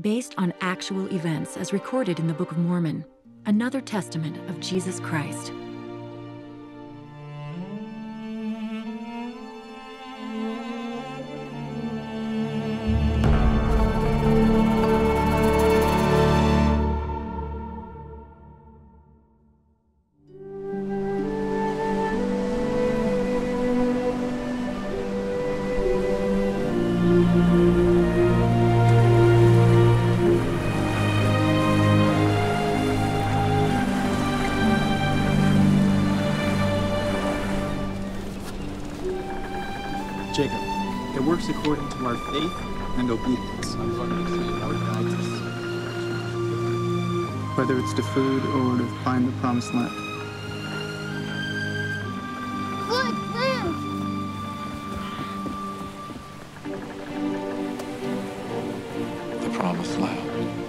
based on actual events as recorded in the Book of Mormon, another testament of Jesus Christ. Jacob, it works according to our faith and obedience. Whether it's to food or to find the promised land. Good land! The promised land.